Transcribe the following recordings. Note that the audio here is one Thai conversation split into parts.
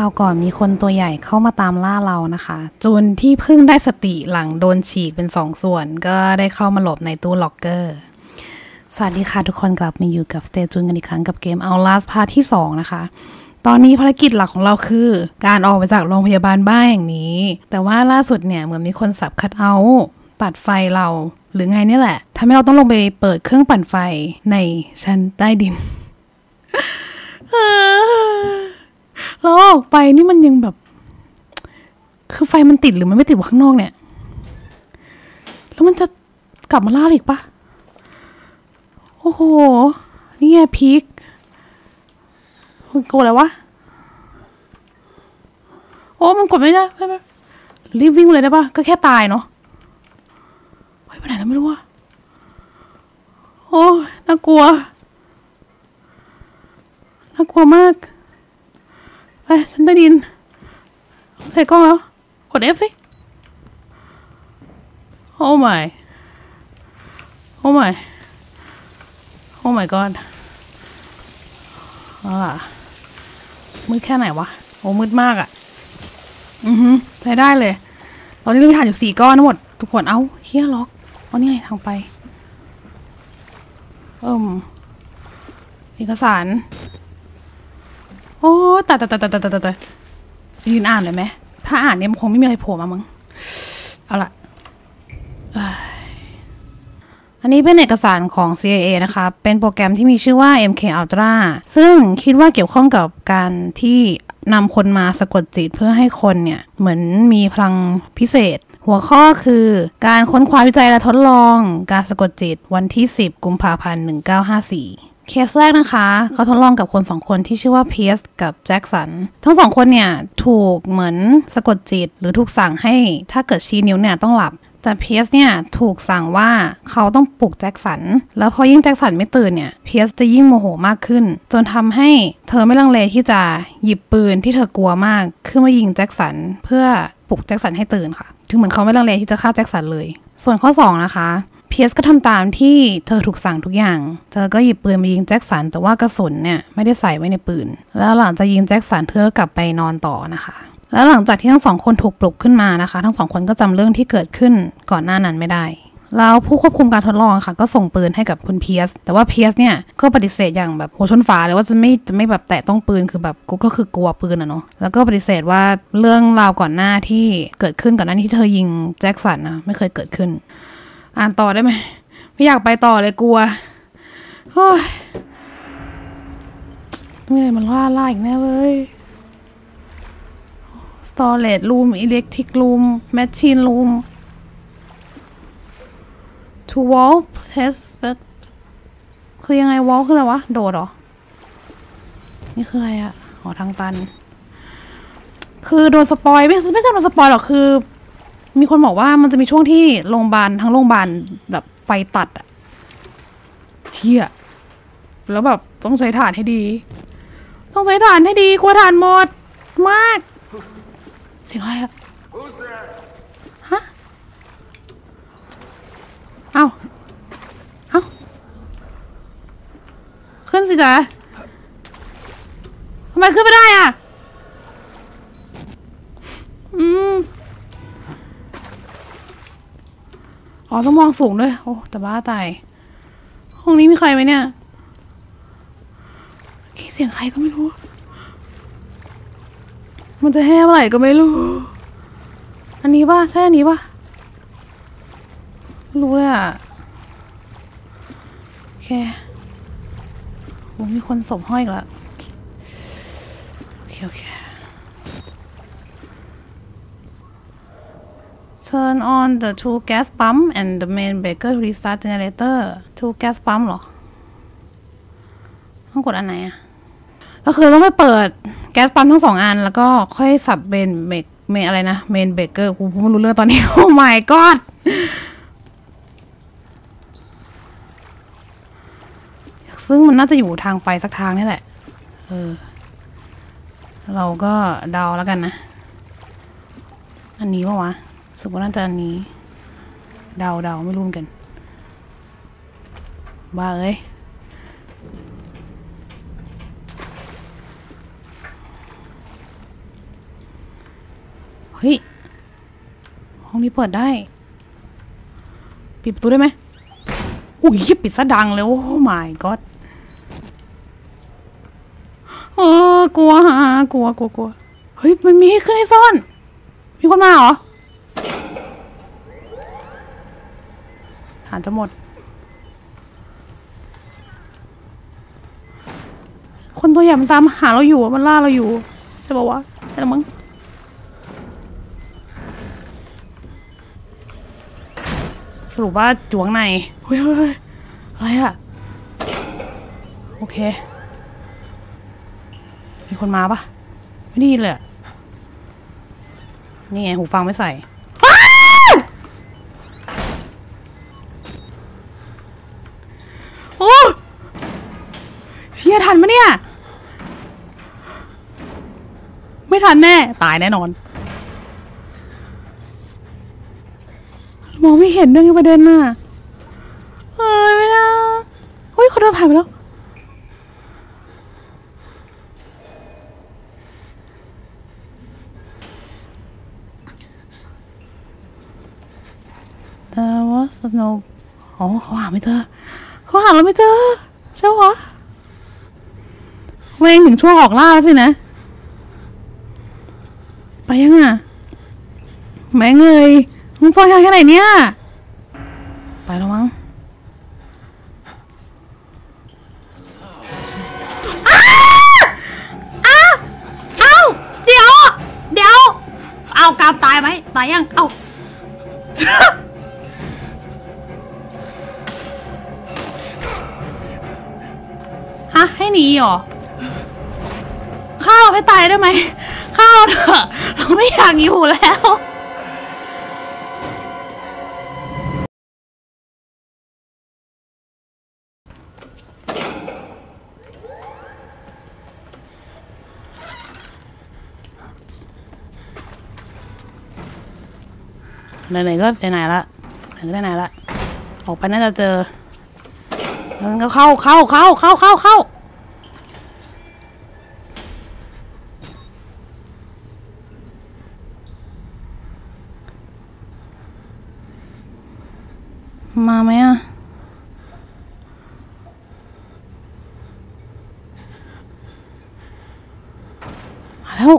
คราวก่อนมีคนตัวใหญ่เข้ามาตามล่าเรานะคะ จูนที่เพิ่งได้สติหลังโดนฉีกเป็นสองส่วน ก็ได้เข้ามาหลบในตู้ล็อกเกอร์ สวัสดีค่ะทุกคนกลับมาอยู่กับสเตจูนกันอีกครั้งกับเกม Outlast พาที่ 2 นะคะ ตอนนี้ภารกิจหลักของเราคือ การออกไปจากโรงพยาบาลบ้านอย่างนี้ แต่ว่าล่าสุดเนี่ยเหมือนมีคนสับคัตเอาต์ตัดไฟเราหรือไงเนี่ยแหละทำให้เราต้องลงไปเปิดเครื่องปั่นไฟในชั้นใต้ดิน แล้วออกไปนี่มันยังแบบ คือไฟมันติดหรือมันไม่ติดวะข้างนอกเนี่ย แล้วมันจะกลับมาล่าอีกปะโอ้โห นี่ไงพีคมันกดอะไรวะ โอ้ มันกดไม่ได้ใช่ไหมรีบวิ่งเลยได้ปะก็แค่ตายเนาะเฮ้ยไปไหนแล้วไม่รู้อะโอ้ น่ากลัว น่ากลัวมาก ไปฉันได้ดิน ใส่กล้องแล้ว กด F สิโอ้ my โอ้ my โอ้ my god อาล่ะมืดแค่ไหนวะ โอ้มืดมากอะ่ะ อือฮึใช้ได้เลย ตอนนี้เรามีฐานอยู่สี่ก้อนทั้งหมด ทุกคน เอ้าเฮียล็อกเอานี่ไงทางไป เอิ่มเอกสาร ตายตายตายตายตายตายยืนอ่านเลยไหม ถ้าอ่านเนี่ยมันคงไม่มีอะไรโผล่มามั้งเอาล่ะอันนี้เป็นเอกสารของ CIA นะคะ เป็นโปรแกรมที่มีชื่อว่า MK Ultra ซึ่งคิดว่าเกี่ยวข้องกับการที่นำคนมาสะกดจิตเพื่อให้คนเนี่ย เหมือนมีพลังพิเศษ หัวข้อคือการค้นคว้าวิจัยและทดลอง การสะกดจิตวันที่ 10 กุมภาพันธ์ 1954 เคสแรกนะคะเขาทดลองกับคนสองคนที่ชื่อว่าเพียสกับแจ็คสัน ทั้งสองคนเนี่ย ถูกเหมือนสะกดจิต หรือถูกสั่งให้ถ้าเกิดชี้นิ้วเนี่ยต้องหลับแต่เพียสเนี่ยถูกสั่งว่าเขาต้องปลุกแจ็คสัน แล้วพอยิ่งแจ็คสันไม่ตื่นเนี่ยเพียสจะยิ่งโมโหมากขึ้น จนทำให้เธอไม่ลังเลที่จะหยิบปืนที่เธอกลัวมากขึ้นมายิงแจ็คสัน เพื่อปลุกแจ็คสันให้ตื่นค่ะ ถึงเหมือนเขาไม่ลังเลที่จะฆ่าแจ็คสันเลย ส่วนข้อ 2 นะคะ เพียสก็ทำตามที่เธอถูกสั่งทุกอย่าง เธอก็หยิบปืนมายิงแจ็คสัน แต่ว่ากระสุนเนี่ยไม่ได้ใส่ไว้ในปืน แล้วหลังจากยิงแจ็คสันเธอก็กลับไปนอนต่อนะคะ แล้วหลังจากที่ทั้งสองคนถูกปลุกขึ้นมานะคะ ทั้งสองคนก็จำเรื่องที่เกิดขึ้นก่อนหน้านั้นไม่ได้แล้วผู้ควบคุมการทดลองค่ะ ก็ส่งปืนให้กับคุณเพียส แต่ว่าเพียสเนี่ยก็ปฏิเสธอย่างแบบหัวชนฝาเลยว่าจะไม่จะไม่แบบแตะต้องปืนคือแบบกูก็คือกลัวปืนอะเนาะแล้วก็ปฏิเสธว่าเรื่องราวก่อนหน้าที่เกิดขึ้นก่อนหน้าที่เธอยิงแจ็คสันนะไม่เคยเกิดขึ้น อ่านต่อได้ไหม ไม่อยากไปต่อเลยกลัวโอ้ยมีอะไรมันล่าล่าอีกแน่เลย storage room electric room machine room to wall test คือยังไง wall คืออะไรวะ โดดเหรอ นี่คืออะไรอะหอทางตัน คือโดนสปอยไม่ไม่ใช่โดนสปอยหรอกคือ มีคนบอกว่ามันจะมีช่วงที่โรงพยาบาลทั้งโรงพยาบาลแบบไฟตัดอะเที่ยแล้วแบบต้องใช้ถ่านให้ดี ต้องใช้ถ่านให้ดีกลัวถ่านหมดมาก เสียงอะไรอะฮะเอาเอาขึ้นสิจ๊ะทำไมขึ้นไม่ได้อะ อืม อ๋อต้องมองสูงด้วย โอ้แต่บ้าตาย ห้องนี้มีใครไหมเนี่ยเคเสียงใครก็ไม่รู้ มันจะแห้เมื่อไหร่ก็ไม่รู้ อันนี้ป่ะ ใช่อันนี้ป่ะ รู้เลยอะ โอเคโหมีคนสมห้อยอีกแล้วโอเค โอเค Turn on the two gas pump and the main breaker to restart generator two gas pump หรอ ต้องกดอันไหนอะ ก็คือต้องไปเปิดแก๊สปั๊มทั้งสองอัน แล้วก็ค่อยสับเบนเบรกเมนอะไรนะ เมนเบรกเกอร์กูไม่รู้เรื่องตอนนี้ โอ้ my god ซึ่งมันน่าจะอยู่ทางไปสักทางนี่แหละ เออ เราก็เดาแล้วกันนะ อันนี้ปะวะ สุว่าน่าจะนี้เดาเดาไม่รู้เหมือนกัน บ้าเอ้ยเฮ้ย ห้องนี้เปิดได้ ปิดประตูได้ไหมอุ้ยปิดซะดังเลย โอ้ my god เออกลัวฮะกลัวกลัวกลัวเฮ้ย มันมีขึ้นให้ซ่อน มีคนมาเหรอ ฐานจะหมด คนตัวใหญ่มันตามหาเราอยู่มันล่าเราอยู่ ใช่ปะวะใช่แล้วมั้งสรุปว่าจวงในเฮ้ยเฮ้ยอะไรอะโอเค มีคนมาปะไม่ได้ยินเลยนี่ไงหูฟังไม่ใส่ ทันมะเนี่ย ไม่ทันแน่ ตายแน่นอน มองไม่เห็นด้วยไงประเด็นน่ะเฮ้ยไม่ได้เฮ้ยเขาเดินผ่านไปแล้วแต่ว่าสโนอ๋อเขาหาไม่เจอเขาหาเราไม่เจอ ใช่ปะวะ เวงถึงช่วงออกล่าแล้วสินะ ไปยังอะแม่งเอ้ยมึงซ่อนยาแค่ไหนเนี่ย ไปแล้วมั้งอ้าอ้าเอ้าเดี๋ยวเดี๋ยวเอากามตายไหมตายยัง เอ้าฮะให้หนีเหรอ ฆ่าเราให้ตายได้ไหมฆ่าเราเถอะเราไม่อยากอยู่แล้วไหนๆก็ไหนๆละไหนก็ไหนๆละออกไปน่าจะเจองั้นก็เข้าเข้าเข้าเข้าเข้าเข้าไหมอะ มาแล้ว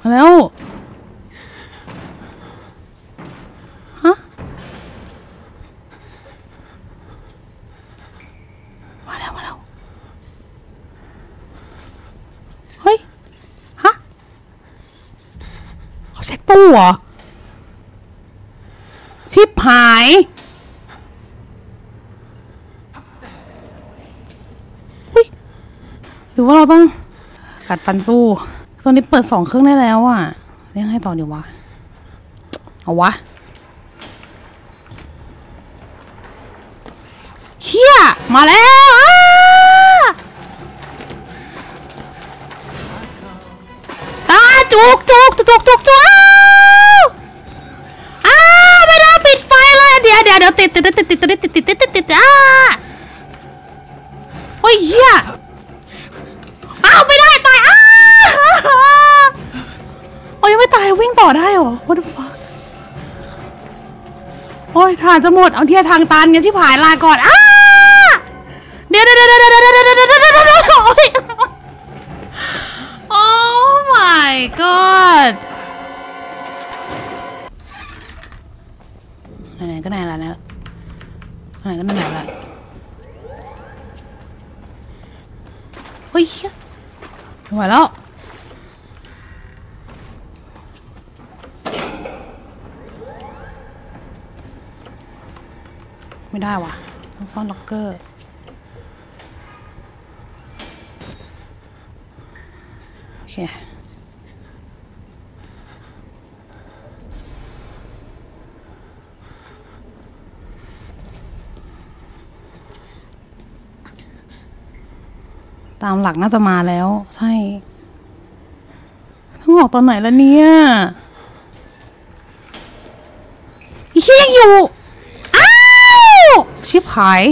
มาแล้ว ฮะ มาแล้ว มาแล้ว เฮ้ย ฮะ เขา เหรอ ชิบหาย หรือว่าเราต้องกัดฟันสู้ ตอนนี้เปิดสองเครื่องได้แล้วอะเรียกให้ต่อเดี๋ยววะ เอาวะเฮียมาแล้วอ้าอ้าจุกจุกจุกจุก ผ่านจะหมดเอาเทียทางตันเงี้ยที่ผายลาก่อนอ้า ไม่ได้ว่ะต้องซ่อนล็อกเกอร์โอเคตามหลักน่าจะมาแล้ว ใช่ต้องออกตอนไหนแล้วเนี่ยอีเชี่ยยังอยู่ ชิบหาย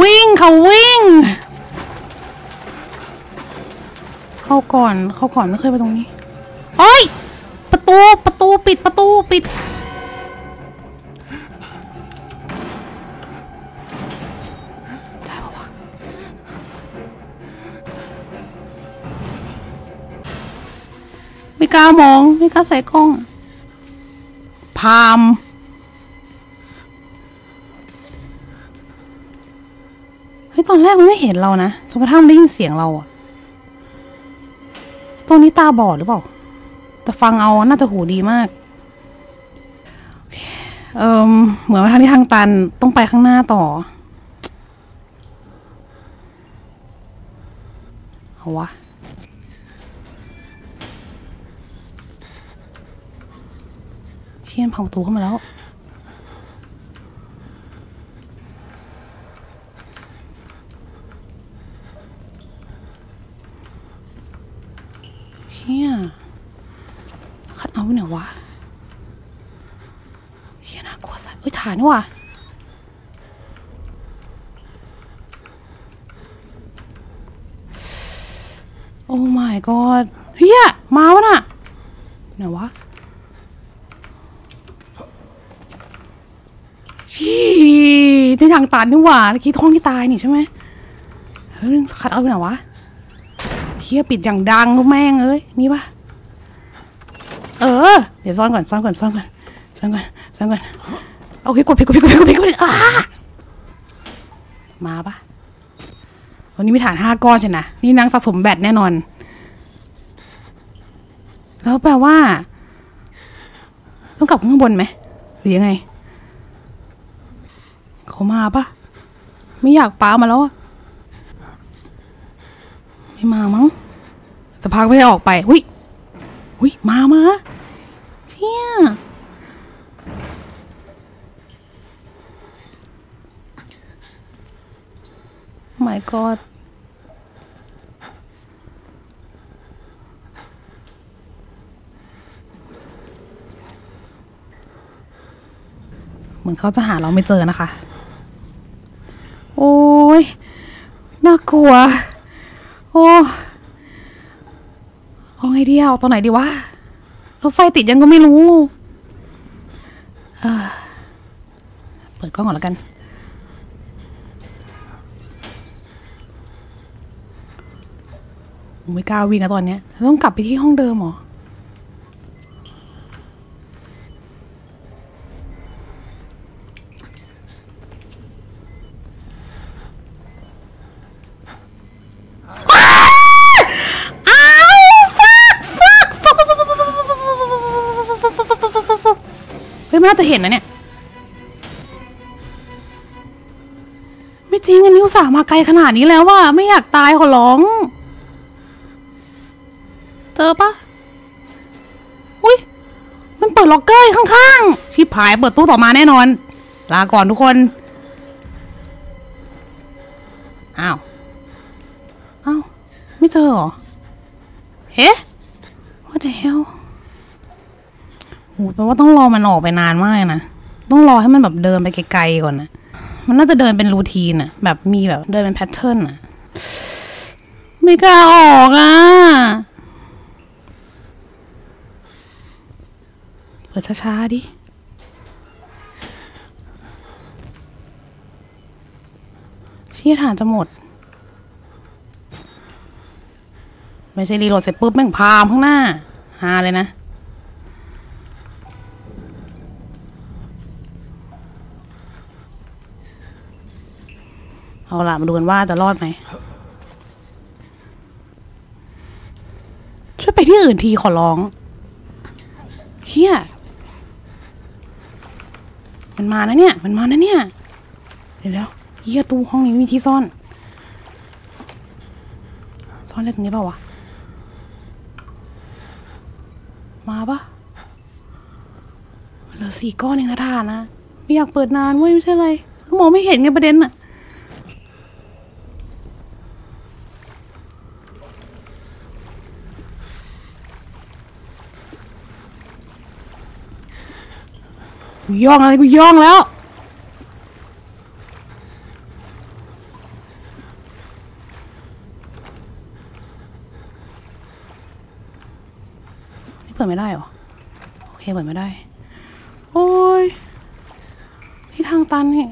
วิ่งเขาวิ่ง เข้าก่อนเข้าก่อนไม่เคยไปตรงนี้เฮ้ยประตูประตูปิดประตูปิด ได้ปะวะไม่กล้ามองไม่กล้าใส่กล้อง พาม ฮ้ยตอนแรกมันไม่เห็นเรานะจนกระทั่งได้ยินเสียงเราอะตรงนี้ตาบอดหรือเปล่า แต่ฟังเอาน่าจะหูดีมากโอเอิมเหมือนว่าทางที่ทางตันต้องไปข้างหน้าต่อเอาวะเชี่ยนพังประตูเข้ามาแล้ว เฮียคัดเอาท์ ไปไหนวะเฮียน่ากลัวสัสเอ้ยถ่ายนี่วะโอ้ my god เฮียมาวะน่ะไหนวะชี่ในทางตันนี่หว่าเมื่อกี้ท้องที่ตายนี่ใช่ไหมเฮ้ยคัดเอาท์ไปไหนวะเฮียปิดอย่างดังแม่งเอ้ยนี่ปะ ออเดี๋ยวซ่อนก่อนซ่อนก่อนซ่อนก่อนซ่อนก่อนซ่อนก่อนโอเคกดผิดกดผิดกดผิดกดผิดกดผิดอ่ามาปะวันนี้มีฐานห้าก้อนใช่นะนี่นางสะสมแบตแน่นอน แล้วแปลว่า ต้องกลับข้างบนไหมหรือยังไง เขามาปะไม่อยากป้ามาแล้วอะไม่มามั้งสักพักไม่ได้ออกไปหุยหุยมามา เชี่ยไม่กอดเหมือนเขาจะหาเราไม่เจอนะคะ โอ้ย น่ากลัว โอ้เอาไงดีอะเอาตอนไหนดีวะ รถไฟติดยังก็ไม่รู้เปิดกล้องก่อนแล้วกันผมไม่กล้าวิ่งอะตอนเนี้ย ต้องกลับไปที่ห้องเดิมเหรอ ห็นนะเนี่ย ไม่จริงอันนี้อุตส่าห์มาไกลขนาดนี้แล้วว่า ไม่อยากตายขอร้อง เจอปะอุ้ยมันเปิดล็อกเกอร์ข้างๆ ชิบหายเปิดตู้ต่อมาแน่นอน ลาก่อนทุกคน อ้าว อ้าว ไม่เจอเหรอ เฮ้ what the hell โห แปลว่าต้องรอมันออกไปนานมากนะ ต้องรอให้มันแบบเดินไปไกลๆก่อนนะมันน่าจะเดินเป็นรูทีนอะแบบมีแบบเดินเป็นแพทเทิร์นอะไม่กล้าออกอะเปิดช้าๆดิเชี่ยฐานจะหมด ไม่ใช่รีโหลดเสร็จปุ๊บแม่งพามข้างหน้าฮาเลยนะ เอาล่ะมาดูกันว่าจะรอดไหม ช่วยไปที่อื่นทีขอร้องเฮียมันมานะเนี่ย มันมานะเนี่ย เดี๋ยวแล้วเฮียตู้ห้องนี้มีที่ซ่อน ซ่อนได้ตรงนี้เปล่าวะ มาปะเหลือสี่ก้อนเองนะทานนะ ไม่อยากเปิดนานเว้ยไม่ใช่อะไรมองไม่เห็นไงประเด็นอะ ย่องอะไรกูย่องแล้วนี่เปิดไม่ได้หรอ โอเค เปิดไม่ได้ โอ้ย ที่ทางตันนี่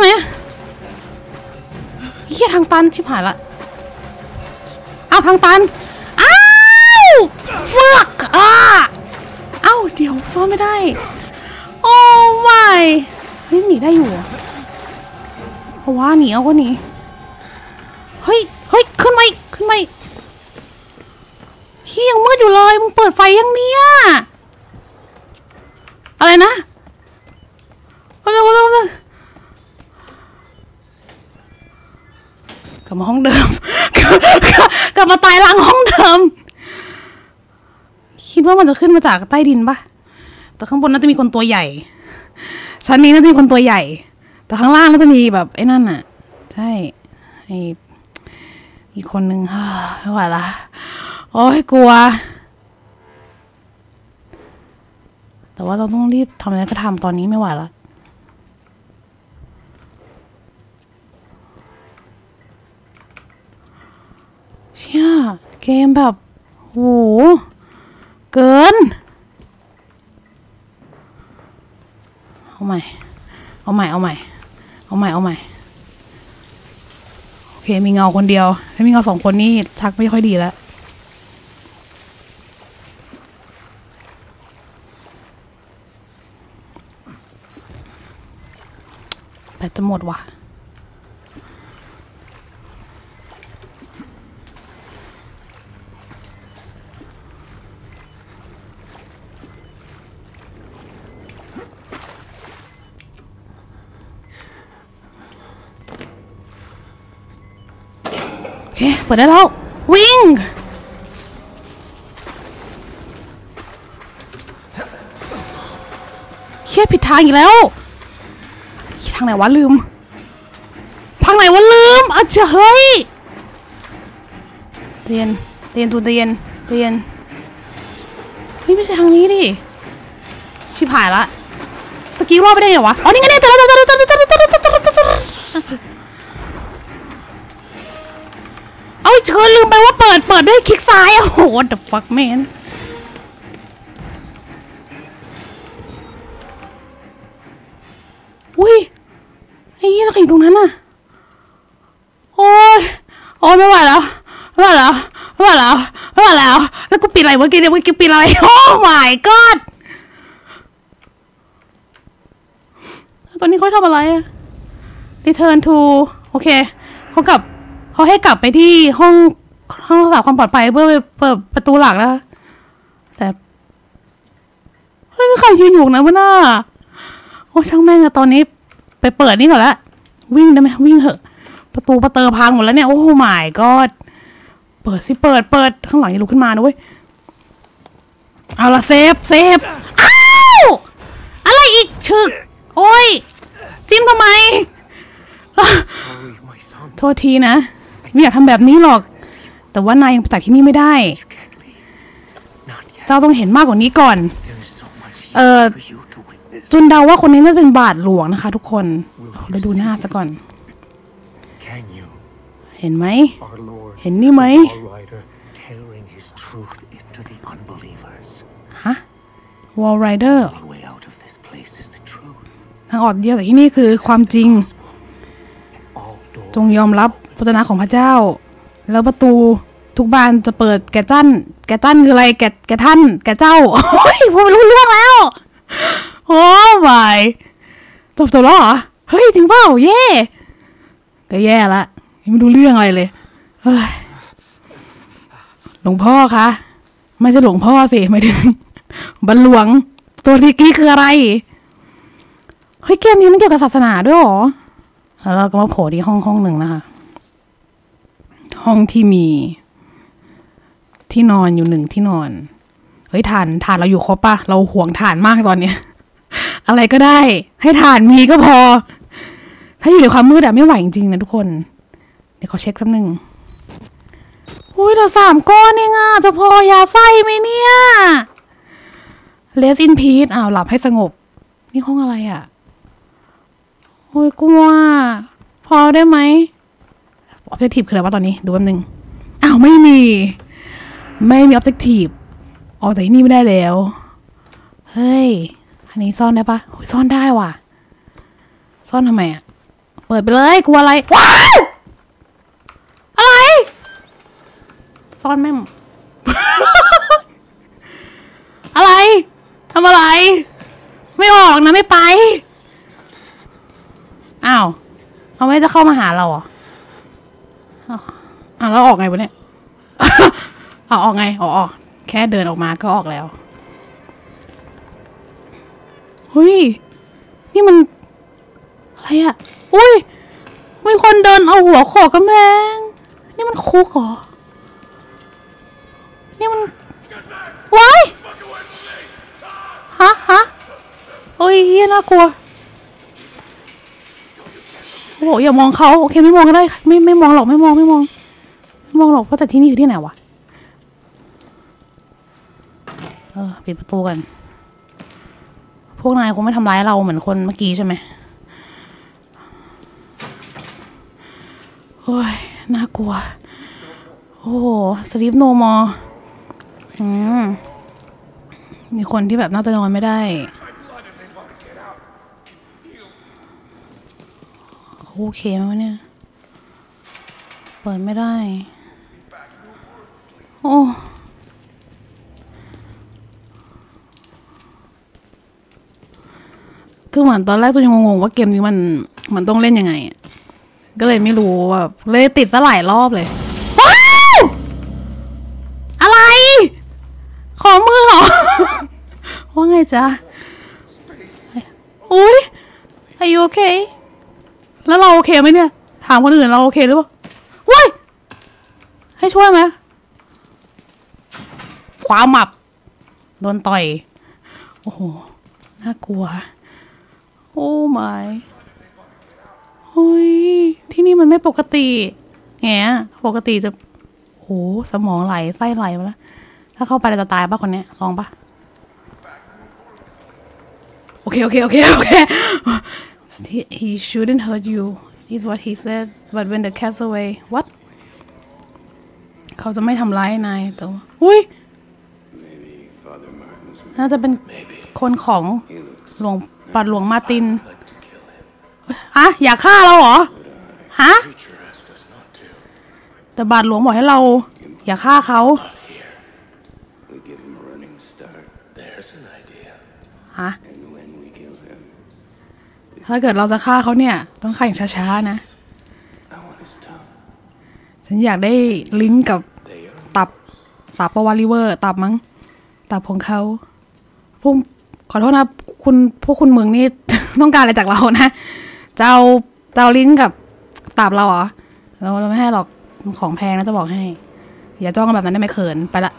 ไหมเฮียทางตันชิบหายละเอาทางตันอ้าวเฟือกอะอ้าเดี๋ยวซ่อนไม่ได้โอ้ไม่เฮ้ยหนีได้อยู่เพราะว่าหนีเอาก็หนีเฮ้ยเฮ้ยขึ้นมาอีกขึ้นมาอีกเฮียยังมืดอยู่เลยมึงเปิดไฟยังเนี่ยอะไรนะเอาเลยเอ กลับมาห้องเดิม กลับมาตายหลังห้องเดิม คิดว่ามันจะขึ้นมาจากใต้ดินปะแต่ข้างบนน่าจะมีคนตัวใหญ่ ชั้นนี้น่าจะมีคนตัวใหญ่ แต่ข้างล่างน่าจะมีแบบไอ้นั่นน่ะใช่ไออีกคนนึงฮ่าไม่ไหวละโอ้ยกลัว แต่ว่าเราต้องรีบทำอะไรก็ทำตอนนี้ไม่ไหวละ ชี่ยเกมแบบโหเกิน เอาใหม่ เอาใหม่ เอาใหม่ เอาใหม่ เอาใหม่ โอเค มีเงาคนเดียว ถ้ามีเงาสองคนนี่ชักไม่ค่อยดีแล้วแบตจะหมดว่ะ ปิดได้แล้ว วิ่ง เครียดผิดทางอีกแล้ว ทางไหนวะลืม ทางไหนวะลืมอะเจ้เฮ้ยเตียนเตียนตูนเตียนเตียนเฮ้ยไม่ใช่ทางนี้ดิ ชิบหายละตะกี้รอดไปได้ไงวะ อ๋อ นี่ไงเนี่ยเจอแล้วเจอแล้วเจอแล้วเจอแล้วเจอแล้วเจอ เอาเชิญลืมไปว่าเปิดเปิดด้วยคลิกซ้ายอะโอ้โห the fuck man อุ้ยไอ้ยี่เราอยู่ตรงนั้นน่ะ โอ้ยโอ้ยไม่ไหวแล้วไม่ไหวแล้วไม่ไหวแล้วไม่ไหวแล้ว แล้วกูปิดอะไรเมื่อกี้เนี่ยเมื่อกี้ปิดอะไร โอ้ my god ตอนนี้เขาทำอะไรอะ return to โอเคเขากลับ เขาให้กลับไปที่ห้องห้องรักษาความปลอดภัยเพื่อไปเปิดประตูหลักแล้วแต่เฮ้ยมีใครยืนอยู่นะวะน่าโอ้ช่างแม่งอะตอนนี้ไปเปิดนี่ก่อนละวิ่งได้ไหมวิ่งเถอะ ประตูประเตอพังหมดแล้วเนี่ยโอ้ my god เปิดสิเปิดเปิดข้างหลังอย่าลุกขึ้นมานะเว้ยเอาละ save save อ้าวอะไรอีกชึกโอ้ยจิ้มทำไมโทษทีนะ ไม่อยากทำแบบนี้หรอก แต่ว่านายยังไปจากที่นี่ไม่ได้ เจ้าต้องเห็นมากกว่านี้ก่อน เอ่อจุนเดาว่าคนนี้น่าจะเป็นบาทหลวงนะคะ ทุกคนเราดูหน้าซะก่อน เห็นไหม เห็นนี่ไหมฮะวอลไรเดอร์ทางออกเดียวแต่ที่นี่คือความจริง จงยอมรับ พระจ้าของพระเจ้า แล้วประตูทุกบานจะเปิดแก่จั้นแก่จั้นคืออะไรแก่แก่ท่านแก่เจ้าโอ้ยผมรู้เรื่องแล้วโอ้ไม่จบจบแล้วเหรอเฮ้ยจริงเปล่าเย่ก็แย่ละยังไม่รู้เรื่องอะไรเลยเฮ้ยหลวงพ่อคะไม่ใช่หลวงพ่อสิหมายถึงบัลหลวงตัวที่กี้คืออะไรเฮ้ยเกมนี้มันเกี่ยวกับศาสนาด้วยหรอแล้วเราก็มาโผล่ที่ห้องห้องหนึ่งนะคะ ห้องที่มี ที่นอนอยู่หนึ่งที่นอน เฮ้ยฐานฐานเราอยู่ครบปะเราห่วงฐานมากตอนเนี้ย อะไรก็ได้ ให้ฐานมีก็พอ ถ้าอยู่ในความมืดอะไม่ไหวจริงๆนะทุกคน เดี๋ยวขอเช็คแป๊บนึงอุ้ยเหลือสามก้อนเองอะจะพอยาไส้ไหมเนี่ยเลสอินพีทอ้าวหลับให้สงบ นี่ห้องอะไรอะโอ้ยกลัว พอได้ไหม ออบเจกตีฟคืออะไรวะตอนนี้ ดูแป๊บนึง อ้าว ไม่มี ไม่มีออบเจกตีฟออกจากที่นี่ไม่ได้แล้ว เฮ้ย อันนี้ซ่อนได้ปะโอซ่อนได้ว่ะ ซ่อนทำไมอะเปิดไปเลย กลัวอะไร ว้าว อะไร ซ่อนแม่งอะไรทำอะไร ไม่ออกนะไม่ไป อ้าว เอาไม่จะเข้ามาหาเราเหรออ้าว อ้าวแล้วออกไงวะเนี่ยเอาออกไงอ๋อออกแค่เดินออกมาก็ออกแล้วเฮ้ยนี่มัน อะไรอะอุ้ยมีคนเดินเอาหัวโขกกำแพงนี่มันคุกเหรอนี่มันว้ายฮะฮะโอ้ยเฮียน่ากลัวโอ้โหอย่ามองเขาโอเคไม่มองก็ได้ไม่ไม่มองหรอกไม่มองไม่มอง มองหรอกเพราะแต่ที่นี่คือที่ไหนวะ เออปิดประตูกัน พวกนายคงไม่ทำร้ายเราเหมือนคนเมื่อกี้ใช่ไหมโอ้ย น่ากลัว โอ้โหสลิปโนมออืมมีคนที่แบบน่าจะนอนไม่ได้เขาโอเคไหมวะเนี่ย เปิดไม่ได้ โอ้คือเหมือนตอนแรกตัวยังงงๆว่าเกมนี้มันมันต้องเล่นยังไง ก็เลยไม่รู้ว่าเลยติดซะหลายรอบเลยว้าวอะไร ขอมือเหรอ ว่าไงจ๊ะอุ้ย are you okay แล้วเราโอเคไหมเนี่ย ถามคนอื่นเราโอเคหรือเปล่าว้ายให้ช่วยไหม ความหมับ โดนต่อย โอ้โห น่ากลัว โอ้ my เฮ้ย ที่นี่มันไม่ปกติแงปกติจะโหสมองไหล ไส้ไหลมาแล้ว ถ้าเข้าไปจะตายป่ะคนเนี้ยลองป่ะ โอเค โอเค โอเค โอเค he, he shouldn't hurt you is what he said but when the cat's away what เขาจะไม่ทำร้ายนายแต่ว่าอุ้ย น่าจะเป็นคนของ he looks หลวงปัดหลวงมาร์ติน like to kill him. ฮะอยากฆ่าเราเหรอ ฮะ Preacher asked us not to. แต่บาทหลวงบอกให้เรา อย่าฆ่าเขา We give him a running start. There's an idea. ฮะ And when we kill him, ถ้าเกิดเราจะฆ่าเขาเนี่ย ต้องฆ่าอย่างช้าๆนะ I want his tongue. ฉันอยากได้ลิงก์กับ They are ตับ ตับปะวาริเวอร์ ตับมั้ง ตับของเขา พวกขอโทษนะคุณพวกคุณเมืองนี่ ต้องการอะไรจากเรานะจะเอาจะเอาลิงก์กับตับเราเหรอเราเราไม่ให้หรอกของแพงนะจะบอกให้ อย่าจ้องกันแบบนั้นได้ไหมเขินไปละ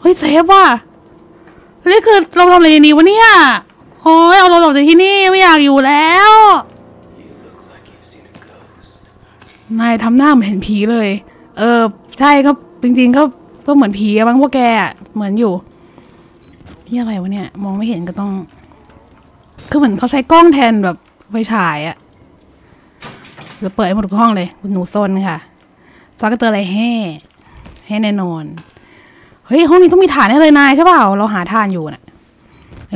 เฮ้ยเซฟว่ะนี่คือเราทำอะไรนี้วะเนี่ยโอ้ยเอาเราออกจากที่นี่ไม่อยากอยู่แล้วนายทำหน้าเหมือนเห็นผีเลย เออ ใช่ก็จริง ๆ ก็ ก็เหมือนผีอะบ้างพวกแกเหมือนอยู่นี่อะไรวะเนี่ย มองไม่เห็นก็ต้อง คือเหมือนเขาใช้กล้องแทนแบบไฟฉายอะเดี๋ยวเปิดให้หมดทุกห้องเลยคุณหนูซนค่ะฟ้าก็เจออะไรแห่แห่แน่นอน เฮ้ย ห้องนี้ต้องมีฐานแน่เลยนายใช่เปล่า เราหาฐานอยู่น่ะ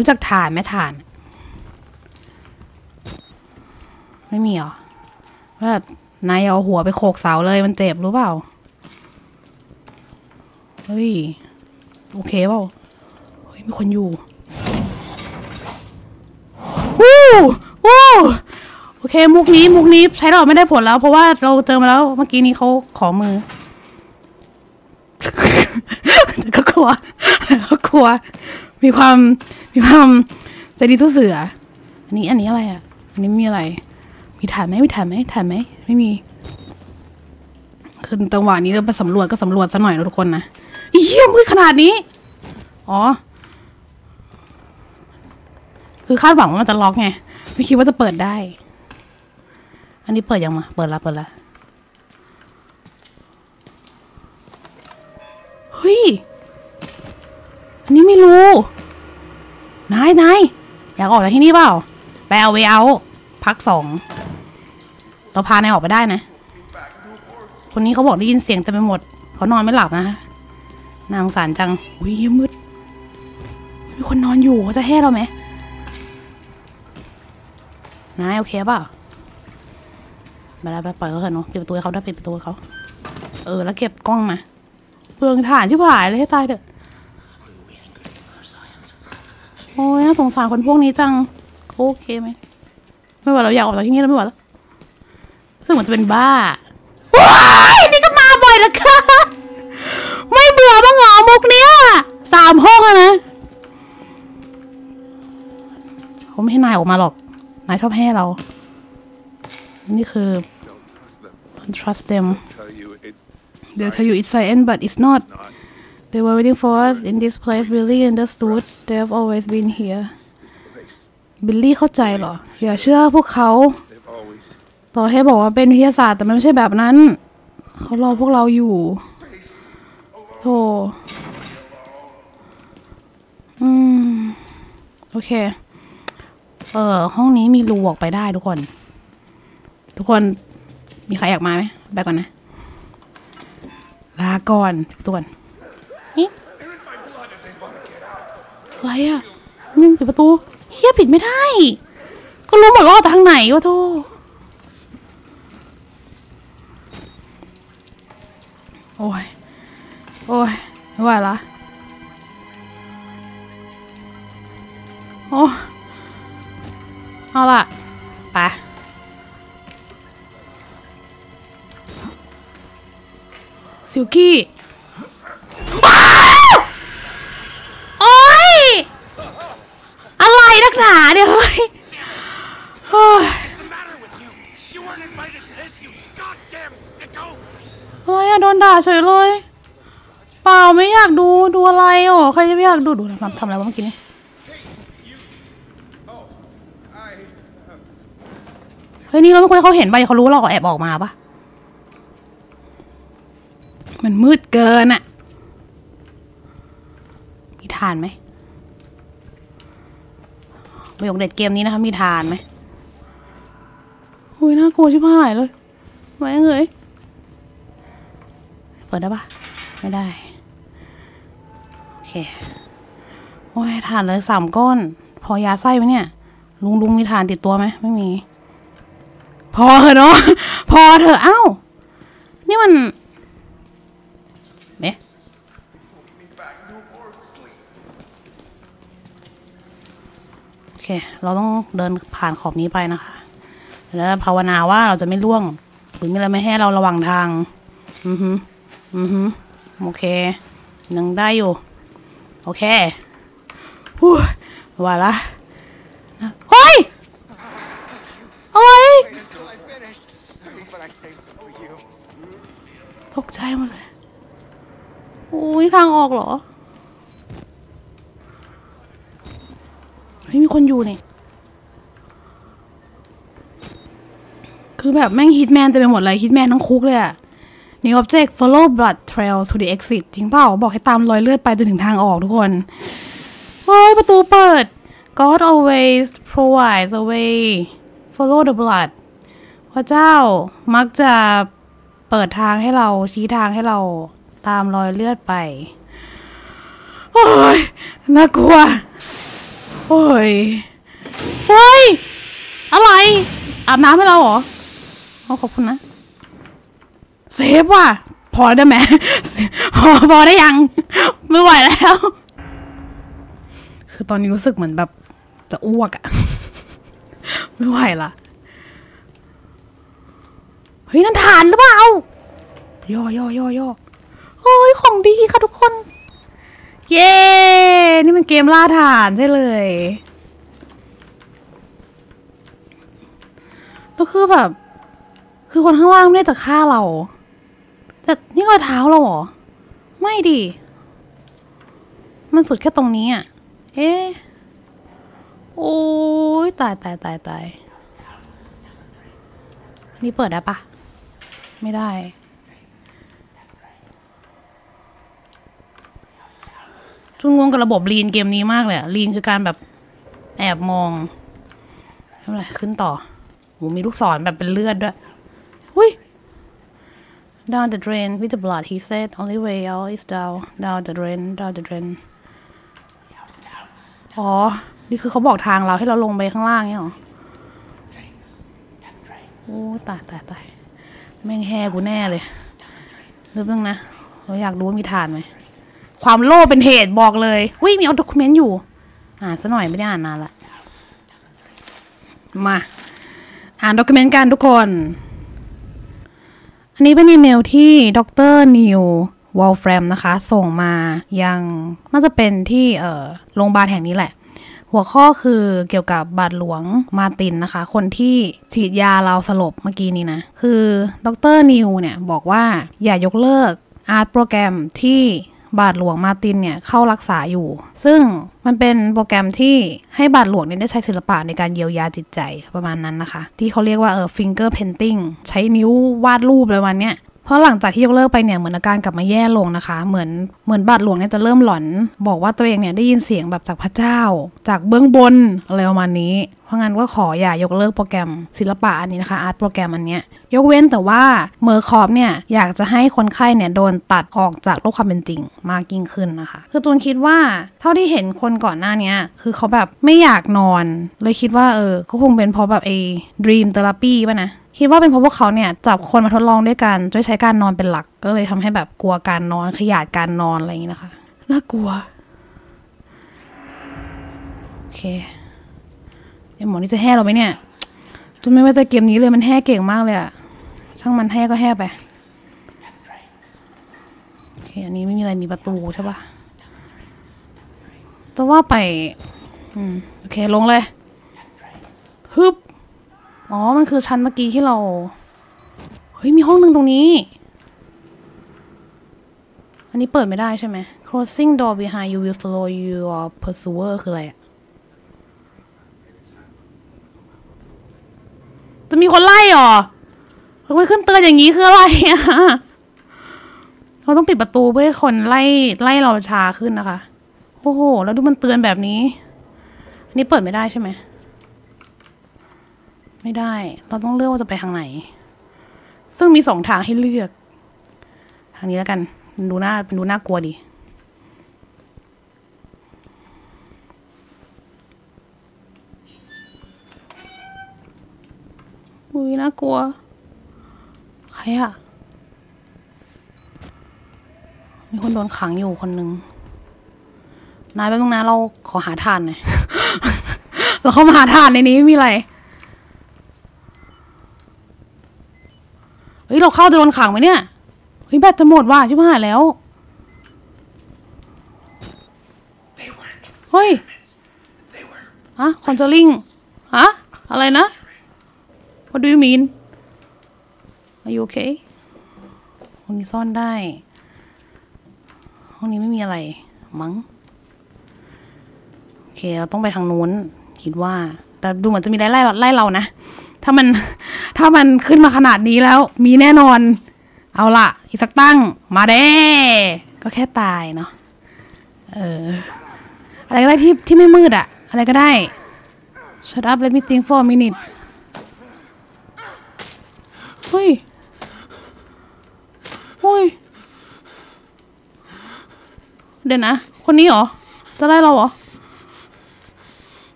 รู้จักฐานไหมฐาน ไม่มีเหรอว่านายเอาหัวไปโขกเสาเลยมันเจ็บรู้เปล่า ฮ้ย โอเคเปล่า เฮ้ย มีคนอยู่วู้วู้โอเค มุกนี้ มุกนี้ใช้เราไม่ได้ผลแล้ว เพราะว่าเราเจอมาแล้ว เมื่อกี้นี้เขาขอมือแต่ก็กลัวก็กลัว มีความมีความใจดีสู้เสือ อันนี้อันนี้อะไรอะ อันนี้มีอะไร มีฐานไหมมีฐานไหมฐานไหมไม่มีคือจังหวะนี้เราไปสำรวจก็สำรวจซะหน่อยนะทุกคนนะ เหี้ยมืดขนาดนี้ อ๋อ คือคาดหวังว่ามันจะล็อกไง ไม่คิดว่าจะเปิดได้ อันนี้เปิดยังมา เปิดละเปิดละเฮ้ย อันนี้ไม่รู้ นายนายอยากออกจากที่นี่เปล่า ไปเอาเวเอาพักสอง เราพานายออกไปได้นะ คนนี้เขาบอกได้ยินเสียงเต็มไปหมด เขานอนไม่หลับนะ นางสารจัง อุ้ยมืด มีคนนอนอยู่เขาจะแห่เราไหมนายโอเคเปล่าไปแล้วไปปล่อยเขาเถอะเนาะปิดประตูเขาได้ปิดประตูเขาเออ แล้วเก็บกล้องมาเปลืองถ่านชิบหายเลยให้ตายเถอะโอ้ยน่าสงสารคนพวกนี้จัง โอเคไหมไม่ไหวเราอยากออกจากที่นี่แล้วไม่ไหวแล้วซึ่งเหมือนจะเป็นบ้าว้ายนี่ามห้องนะเขาไม่ให้นายออกมาหรอก นายชอบแห่เรา นี่คือ Don't trust them. don't trust them Tell you it's they'll tell you it's silent but it's not they were waiting for us in this place Billy understood they've always been here Place. บิลลี่เข้าใจหรออย่าเชื่อพวกเขา ต่อให้บอกว่าเป็นวิทยาศาสตร์แต่มันไม่ใช่แบบนั้น เขารอพวกเราอยู่ โธ่ อืม โอเค เออห้องนี้มีรูออกไปได้ทุกคน ทุกคนมีใครอยากมาไหมไปก่อนนะ ลาก่อนทุกคนนี่อะไรอะมึงปิดประตูเฮียปิดไม่ได้ ก็รู้หมดว่าออกทางไหนวะโธ่โอ้ย โอ้ยไม่ไหวละ โอ้เอาล่ะไปซิลกี้โอ้ย อะไรนักหนาเนี่ยเฮ้ยโอ้ยอะไรอะโดนด่าเฉยเลย เปล่าไม่อยากดูดูอะไรอ๋อใครจะไม่อยากดูดูทำทำอะไรวะเมื่อกี้นี้ ฮ้ยนี่เราไม่ควรให้เขาเห็นไปเขารู้ว่าเราแอบออกมาปะมันมืดเกินอะมีทานไหมประโยคเด็ดเกมนี้นะคะมีทานไหมโอ้ยน่ากลัวชิบหายเลยไม่เงยเปิดได้ปะไม่ได้ โอเค โอ้ยถ่านเลยสามก้อน พอยาไส้ไหมเนี่ย ลุงลุงมีถ่านติดตัวไหมไม่มี พอเถอะเนาะพอเถอะเอ้า นี่มันเอ๊ะโอเค เราต้องเดินผ่านขอบนี้ไปนะคะ แล้วภาวนาว่าเราจะไม่ล่วง หรือมีอะไรไม่ให้เราระวังทาง อือฮึอือฮึโอเค ยังได้อยู่ โอเคฮู้ว่าละเฮ้ย อะไร Until I finish. But I saved some for you. ตกใจหมดเลยโอ้ยทางออกเหรอ ยมีคนอยู่นี่คือแบบแม่งฮิตแมนเต็มไปหมดเลยฮิตแมนทั้งคุกเลยอะ New object follow blood trail to the exit จริงเปล่าบอกให้ตามรอยเลือดไปจนถึงทางออกทุกคนเฮ้ย ประตูเปิด God always provides a way follow the blood พระเจ้ามักจะเปิดทางให้เราชี้ทางให้เราตามรอยเลือดไป โอ้ยน่ากลัว โอ้ย เฮ้ย อะไร อาบน้ำให้เราเหรอโอ้ขอบคุณนะ เซฟว่ะ พอได้ไหมพอพอได้ยัง ไม่ไหวแล้ว คือตอนนี้รู้สึกเหมือนแบบ จะอ้วกอะไม่ไหวละเฮ้ย นั่นฐานหรือเปล่า ย่อย่อย่อย่อโอ้ย ของดีค่ะทุกคน เย้ นี่มันเกมล่าฐานใช่เลยแล้วคือแบบ คือคนข้างล่างไม่ได้จะฆ่าเรา แต่นี่รอยเท้าเราเหรอ ไม่ดิ มันสุดแค่ตรงนี้อะ เอ๊ะ โอ้ยตายตายตายตายนี่เปิดได้ปะ ไม่ได้ ทุนงงกับระบบลีนเกมนี้มากเลยลีนคือการแบบแอบมองเท่าไหร่ขึ้นต่อโหมีลูกศรแบบเป็นเลือดด้วยหุ้ย down the drain with the blood he said only way out is down down the drain down the drain อ๋อ นี่คือเขาบอกทางเราให้เราลงไปข้างล่างเนี่ยหรอ โอ้ตายตายตายแม่งแห่กูแน่เลยเริ่มนึงนะ เราอยากรู้ว่ามีฐานไหม ความโลภเป็นเหตุบอกเลยวิมีเอา document อยู่ อ่านซะหน่อยไม่ได้อ่านนานละ มา อ่าน document กันทุกคน อันนี้เป็นอีเมลที่ดรนิววอลแฟรมนะคะ ส่งมายังน่าจะเป็นที่เอ่อโรงพยาบาลแห่งนี้แหละ หัวข้อคือเกี่ยวกับบาทหลวงมาร์ตินนะคะ คนที่ฉีดยาเราสลบเมื่อกี้นี้นะ คือดรนิวเนี่ยบอกว่าอย่ายกเลิกอาร์ตโปรแกรมที่ บาทหลวงมาตินเนี่ยเข้ารักษาอยู่ ซึ่งมันเป็นโปรแกรมที่ให้บาทหลวงเนี่ยได้ใช้ศิลปะในการเยียวยาจิตใจประมาณนั้นนะคะ ที่เขาเรียกว่าเออ finger painting ใช้นิ้ววาดรูปอะไรประมาณเนี้ย เพราะหลังจากที่ยกเลิกไปเนี่ยเหมือนอาการกลับมาแย่ลงนะคะ เหมือนเหมือนบาทหลวงเนี่ยจะเริ่มหลอน บอกว่าตัวเองเนี่ยได้ยินเสียงแบบจากพระเจ้า จากเบื้องบนอะไรประมาณนี้ เพราะงั้นก็ขออย่ายกเลิกโปรแกรมศิลปะอันนี้นะคะ art program อันเนี้ยยกเว้นแต่ว่า Murkoff เนี่ยอยากจะให้คนไข้เนี่ยโดนตัดออกจากโลกความเป็นจริงมากยิ่งขึ้นนะคะ คือจูนคิดว่าเท่าที่เห็นคนก่อนหน้าเนี้ยคือเขาแบบไม่อยากนอน เลยคิดว่าเออก็คงเป็นเพราะแบบไอ้ dream therapy ป่ะนะ คิดว่าเป็นเพราะพวกเขาเนี่ยจับคนมาทดลองด้วยกันด้วยใช้การนอนเป็นหลัก ก็เลยทำให้แบบกลัวการนอนขยาดการนอนอะไรอย่างนี้นะคะน่ากลัวโอเคไอหมอนี่จะแห่เราไหมเนี่ยจนไม่ว่าจะเกมนี้เลยมันแห่เก่งมากเลยอะช่างมันแห่ก็แห่ไปโอเคอันนี้ไม่มีอะไรมีประตูใช่ปะจะว่าไป อืม โอเค ลงเลยฮึบ อ๋อ มันคือชั้นเมื่อกี้ที่เรา เฮ้ย มีห้องหนึ่งตรงนี้ อันนี้เปิดไม่ได้ใช่ไหม closing door behind you will slow your pursuer คืออะไรอะจะมีคนไล่เหรอทำไมขึ้นเตือนอย่างนี้คืออะไรอะเราต้องปิดประตูเพื่อให้คนไล่ไล่เราช้าขึ้นนะคะ โอ้โห แล้วดูมันเตือนแบบนี้ อันนี้เปิดไม่ได้ใช่ไหม ไม่ได้ เราต้องเลือกว่าจะไปทางไหน ซึ่งมีสองทางให้เลือก ทางนี้แล้วกัน ดูหน่าเป็นดูน่ากลัวดี อุ้ยน่ากลัว ใครอะมีคนโดนขังอยู่คนหนึ่งนายแป๊บนึงนะเราขอหาทานหน่อย เราเข้ามาหาทานในนี้มีอะไร ฮ้ย เราเข้าจะโดนขังไหมเนี่ย เฮ้ยแบตจะหมดว่ะชิบหายแล้ว เฮ้ยฮะคอนเจอริงฮะ อะไรนะ What do you mean Are you okay ห้องนี้ซ่อนได้ ห้องนี้ไม่มีอะไร มั้ง โอเค เราต้องไปทางนู้น คิดว่า แต่ดูเหมือนจะมีไล่ไล่ไล่เรานะ ถ้ามันถ้ามันขึ้นมาขนาดนี้แล้ว มีแน่นอน เอาล่ะ อีกสักตั้ง มาเด้ ก็แค่ตายเนาะเออ อะไรก็ได้ที่ที่ไม่มืดอะอะไรก็ได้ Shut up let me think for a minute เฮ้ยเฮ้ย เดี๋ยวนะ คนนี้เหรอ จะไล่เราเหรอ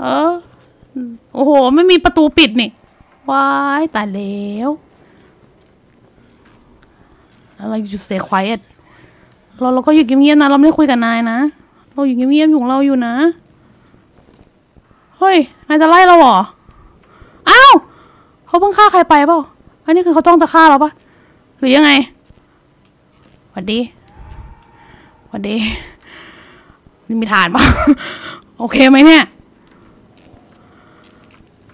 เออ โอ้โห ไม่มีประตูปิดนี่ว้ายตายแล้วอะไร you stay quiet เราเราก็อยู่เงียบๆนะ เราไม่ได้คุยกับนายนะ เราอยู่เงียบๆอยู่ของเราอยู่นะ เฮ้ย นายจะไล่เราเหรอ อ้าวเขาเพิ่งฆ่าใครไปเปล่า อันนี้คือเขาจ้องจะฆ่าเราปะหรือยังไงหวัดดีหวัดดีนี่มีฐานปะโอเคไหมเนี่ย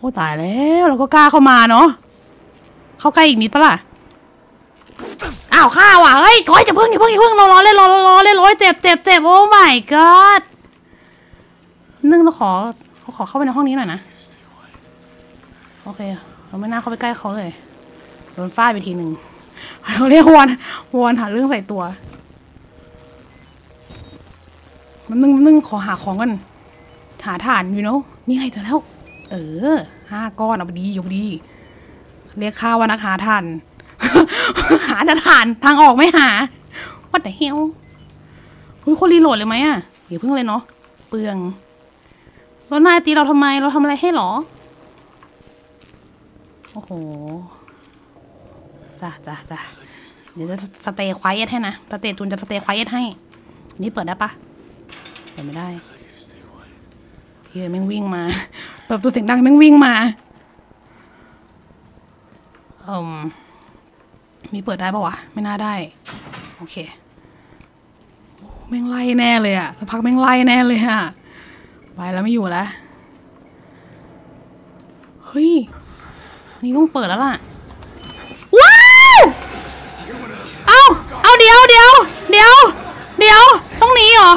อ้ตายแล้วเราก็กล้าเข้ามาเนาะเข้าใกล้อีกนิดปะล่ะอ้าวข้าว่ะเฮ้ยโอ้ยจะเพึ่งอย่าพึ่งอย่าพึ่งรอรอเล่นรอรอรอเล่นรอเจ็บเจ็บเจ็บโอ้ my god นึ่งเราขอเราขอเข้าไปในห้องนี้หน่อยนะโอเคเราไม่น่าเข้าไปใกล้เขาเลยโดนฟาดไปทีหนึ่งเขาเรียกวอนวอนหาเรื่องใส่ตัวมันนึ่งนนึงขอหาของกันหาฐานอยู่เนาะนี่ไงเจอแล้ว เออ ห้าก้อนเอาไปดีเอาไปดี เรียกข้าว่านักหาฐาน หาแต่านทางออกไม่หา what the hell อุ้ยคนรีโหลดเลยไหมอะอย่าเพิ่งเลยเนาะเปลืองแล้วนายตีเราทำไมเราทำอะไรให้หรอ โอ้โหจ้ะจ้ะจ้ะเดี๋ยวจะสเตย์ควายเอทให้นะ สเตย์จูนจะสเตย์ควายเอทให้ นี่เปิดได้ปะ เปิดไม่ได้ เฮียแม่งวิ่งมาเปิดประตัวเสียงดังแม่งวิ่งมาเอืมมีเปิดได้ปะวะ ไม่น่าได้ โอเคแม่งไล่แน่เลยอะสักพักแม่งไล่แน่เลยอะไปแล้วไม่อยู่แล้วเฮ้ยนนี้ต้องเปิดแล้วล่ะ ว้าว เอาเอาเดี๋ยวเดี๋ยวเดี๋ยวเดี๋ยวต้องหนีเหรอ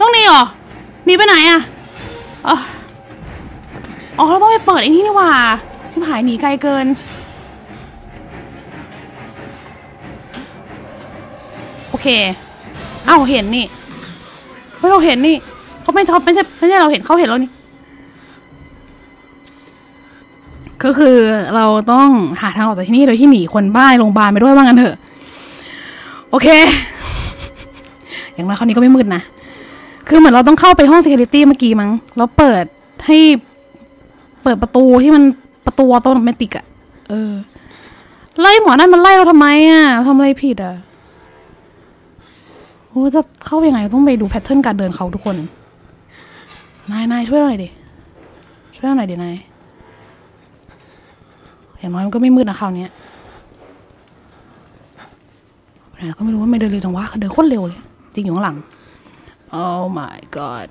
ต้องหนีเหรอ หนีไปไหนอะ อ๋ออ๋อเราต้องไปเปิดไอ้นี่นี่ว่าชิบหายหนีไกลเกิน โอเค เอ้าเห็นนี่เฮ้ยเราเห็นนี่เขาไม่เขาไม่ใช่ไม่ใช่เราเห็นเขาเห็นเรานี่ก็คือเราต้องหาทางออกจากที่นี่โดยที่หนีคนบ้าโรงพยาบาลไปด้วยว่างั้นเถอะ โอเค อย่างน้อยคราวนี้ก็ไม่มืดนะ คือเหมือนเราต้องเข้าไปห้อง security เมื่อกี้มั้งแล้วเปิดให้เปิดประตูที่มันประตู automatic อะเออไล่หมอนั่นมันไล่เราทำไมอะทำอะไรผิดอะโอ้จะเข้ายังไงต้องไปดู pattern การเดินเขาทุกคน นายนายช่วยเราหน่อยดิ ช่วยเราหน่อยดินายอย่างน้อยมันก็ไม่มืดนะคราวนี้ไหนก็ไม่รู้ว่าไม่เดินเร็วจังวะเดินโคตรเร็วเลย จริงอยู่ข้างหลัง Oh my god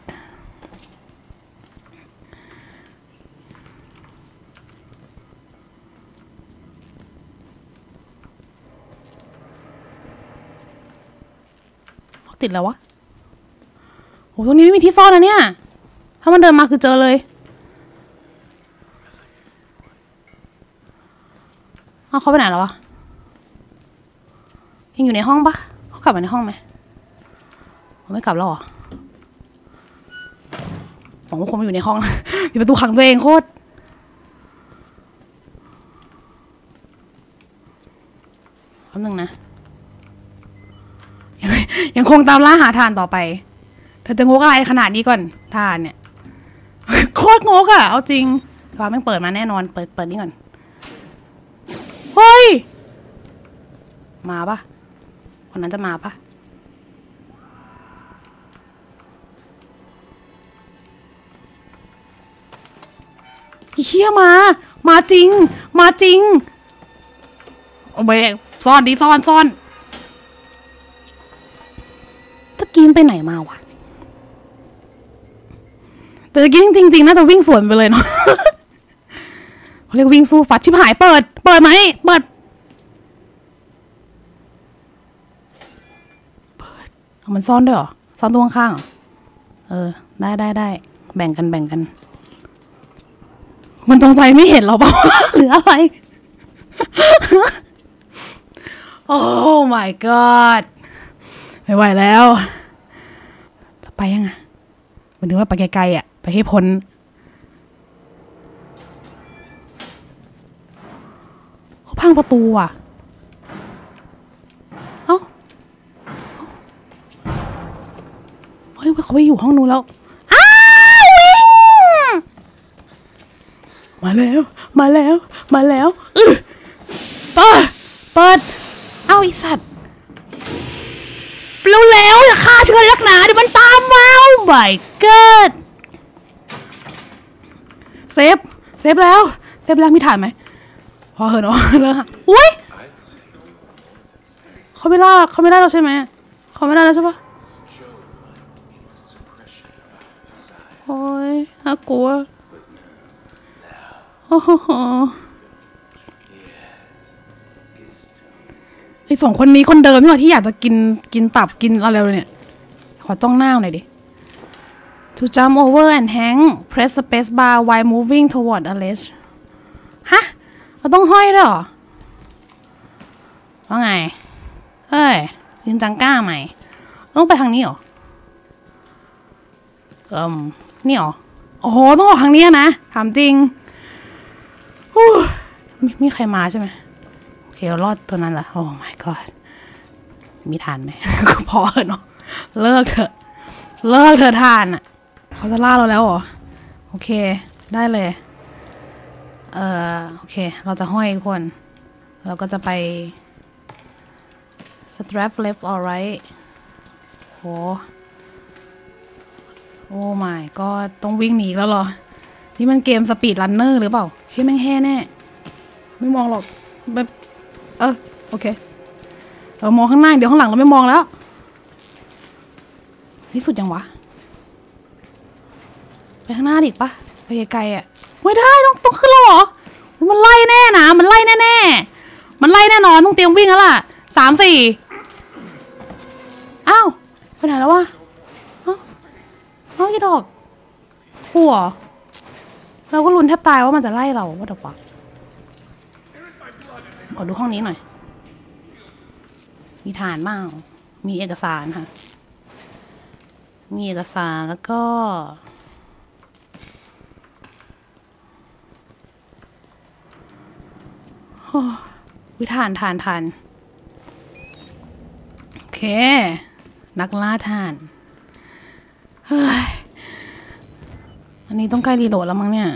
ติดแล้ววะโหตรงนี้ไม่มีที่ซ่อนนะเนี่ย ถ้ามันเดินมาคือเจอเลยเอาเขาไปไหนแล้ววะ ยังอยู่ในห้องปะเขากลับมาในห้องไหม ไม่กลับแล้วหรอผมว่าคงไม่อยู่ในห้องมีประตูขังตัวเองโคตรแป๊บนึงนะ ยังยังคงตามล่าหาทานต่อไป เธอจะงกอะไรขนาดนี้ก่อนทานเนี่ย โคตรงกอะเอาจริงฟ้าแม่งเปิดมาแน่นอน เปิดเปิดนี่ก่อน เฮ้ย มาปะคนนั้นจะมาปะ เฮียมา มาจริง มาจริงเอาไปซ่อนดิซ่อนซ่อนตะกี้ไปไหนมาวะแต่ตะกี้จริงๆน่าจะวิ่งสวนไปเลยเนาะเขาเรียกวิ่งสู้ฟัดชิบหายเปิด เปิดไหมเปิดเปิดเอามันซ่อนด้วยเหรอซ่อนตัวข้างๆเหรอเออ ได้ได้ได้แบ่งกันแบ่งกัน มันจงใจไม่เห็นเราเปล่าหรืออะไร โอ้ my god ไม่ไหวแล้วไปยังไงมันนึกว่าไปไกลๆอะ ไปให้พ้นเขาพังประตูอะ เอ้า เฮ้ยเขาไปอยู่ห้องนู้นแล้ววิ่ง มาแล้ว มาแล้ว มาแล้วอื้อเปิด เปิด เอาไอสัตว์เร็วๆอย่าฆ่าเชื้อลักหนาเดี๋ยวมันตามมาโอ้ my god save save แล้ว save แล้วมีถ่านไหม พอเหอะเนาะเลิกค่ะอุ้ยเขาไม่ล่าเขาไม่ล่าเราใช่ไหมเขาไม่ล่าเราใช่ปะโอ้ยน่ากลัว ไอสองคนนี้คนเดิมที่ว่าที่อยากจะกินกินตับกินอะไรเลยเนี่ย ขอจ้องหน้าหน่อยดิ To jump over and hang press space bar while moving toward a ledge ฮะ เราต้องห้อยด้วยหรอ ว่าไง เฮ้ยยินจังก้าใหม่ ต้องไปทางนี้เหรอ เอิมนี่เหรอ โอ้โห ต้องออกทางนี้นะ ถามจริง มีมีใครมาใช่ไหมโอเคเรารอดตัวนั้นละโอ้ my god มีทานไหมก็พอเถอะเนาะเลิกเถอะ เลิกเถอะทานอะเขาจะล่าเราแล้วเหรอ โอเค ได้เลย เอ่อ โอเค เราจะห้อยคน เราก็จะไป strap left or right โห โอ้ my god ต้องวิ่งหนีแล้วเหรอ นี่มันเกมสปีดรันเนอร์หรือเปล่าเชี่ยแม่งแห่แน่ ไม่มองหรอกแบบเออโอเค เรามองข้างหน้าเดี๋ยวข้างหลังเราไม่มองแล้วนี่สุดยังวะ ไปข้างหน้าดิปะไปไกลๆอะไม่ได้ต้องต้องขึ้นแล้วเหรอ มันไล่แน่นะมันไล่แน่ๆมันไล่แน่นอนต้องเตรียมวิ่งแล้วล่ะสามสี่อ้าวไปไหนแล้ววะเอ้าเอ้ายี่ดอกหัว เราก็ลุ้นแทบตายว่ามันจะไล่เราว่าเดี๋ยววะขอดูห้องนี้หน่อย มีฐานบ้าง มีเอกสารค่ะ มีเอกสารแล้วก็โอ้วิทานทานทานโอเค นักล่าถ่าน เฮ้ย อันนี้ต้องใกล้ reload แล้วมั้งเนี่ย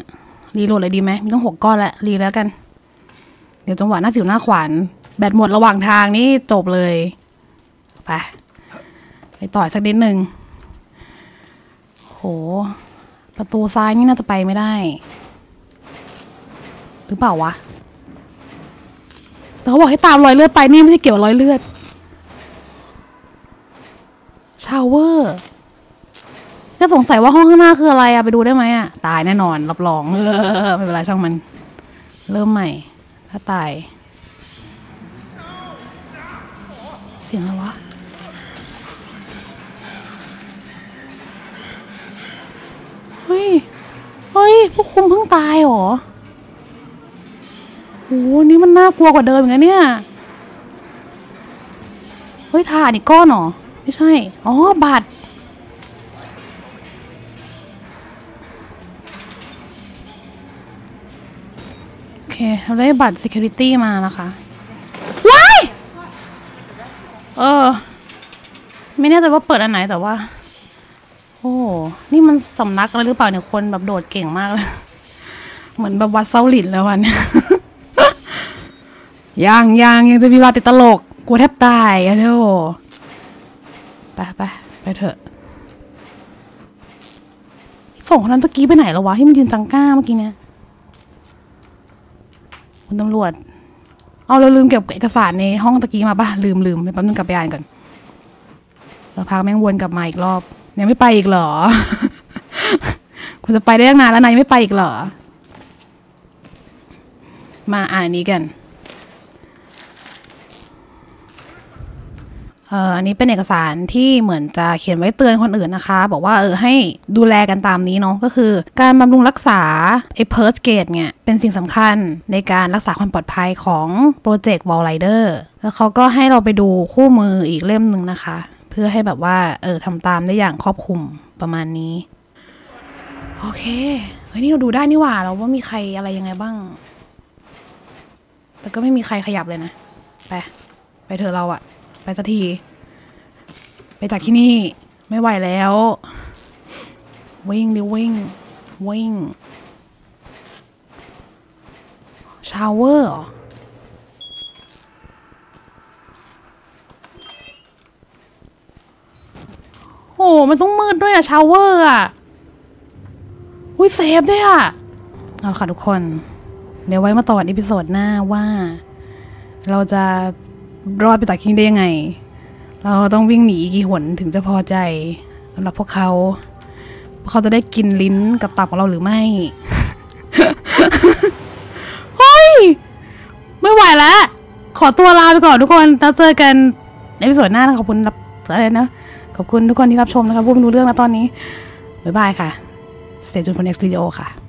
reload เลยดีไหมมีตั้งหกก้อนแล้ว re แล้วกัน เดี๋ยวจังหวะหน้าสิวหน้าขวาน แบตหมดระหว่างทางนี่จบเลย ไป ไปต่ออีกสักนิดหนึ่งโห ประตูซ้ายนี่น่าจะไปไม่ได้ หรือเปล่าวะ แต่เขาบอกให้ตามรอยเลือดไปนี่ไม่ใช่เกี่ยวกับรอยเลือด ชาวเวอร์ ก็สงสัยว่าห้องข้างหน้าคืออะไรอะไปดูได้ไหมอะตายแน่นอน รับรองเออไม่เป็นไรช่างมัน เริ่มใหม่ ถ้าตาย เสียงอะไรวะเฮ้ยเฮ้ยพวกคุมเพิ่งตายเหรอโหนี่มันน่ากลัวกว่าเดิมอีกนะเนี่ยเฮ้ยถ่านอีกก้อนเหรอ ไม่ใช่ อ๋อ บัตร เคเราได้บัตร security มานะคะว้ายเออ ไม่แน่ใจว่าเปิดอันไหนแต่ว่า โอ้นี่มันสำนักอะไรหรือเปล่าเนี่ยคนแบบโดดเก่งมากเลย เหมือนแบบวัดเซาหลินแล้ววันเนี่ยยังยังยังจะมีวาติดตลกกลัวแทบตายอะเธอไปไปไปเถอะส่งคนนั้นตะกี้ไปไหนแล้ววะที่มันยืนจังก้าเมื่อกี้เนี่ย คุณตำรวจ เอาเราลืมเก็บเอกสารในห้องตะกี้มาปะลืมลืมแป๊บนึงกลับไปอ่านก่อนสักพักแม่งวนกลับมาอีกรอบยังไม่ไปอีกเหรอ คุณจะไปได้ตั้งนานแล้วนายไม่ไปอีกเหรอ มาอ่านอันนี้กัน อ่ออันนี้เป็นเอกสารที่เหมือนจะเขียนไว้เตือนคนอื่นนะคะ บอกว่าเออให้ดูแลกันตามนี้เนาะก็คือ การบำรุงรักษาไอ้ purge gate เนี่ยเป็นสิ่งสำคัญในการรักษาความปลอดภัยของ project Walrider แล้วเขาก็ให้เราไปดูคู่มืออีกเล่มหนึ่งนะคะ เพื่อให้แบบว่าเออทำตามได้อย่างครอบคลุมประมาณนี้ โอเคเฮ้ยนี่เราดูได้นี่หว่าเราว่ามีใครอะไรยังไงบ้าง แต่ก็ไม่มีใครขยับเลยนะไปไปเถอะเราอะ ไปสักที ไปจากที่นี่ไม่ไหวแล้ว วิ่งดิวิ่ง วิ่ง shower หรอโอ้มันต้องมืดด้วยอะ shower อะอุ้ย save ด้วยอะเอาละค่ะทุกคน เดี๋ยวไว้มาต่อกัน episode หน้าว่า เราจะ รอดไปจากที่นี่ได้ยังไง เราต้องวิ่งหนีกี่หนถึงจะพอใจสำหรับพวกเขาพวกเขาจะได้กินลิ้นกับตับของเราหรือไม่เฮ้ย ไม่ไหวแล้ว ขอตัวลาไปก่อนทุกคนแล้วเจอกันในพิโซดหน้านะขอบคุณรับอะไรนะ ขอบคุณทุกคนที่รับชมนะคะพูดไม่รู้เรื่องแล้วตอนนี้ บ๊ายบายค่ะ Stay tuned for next video ค่ะ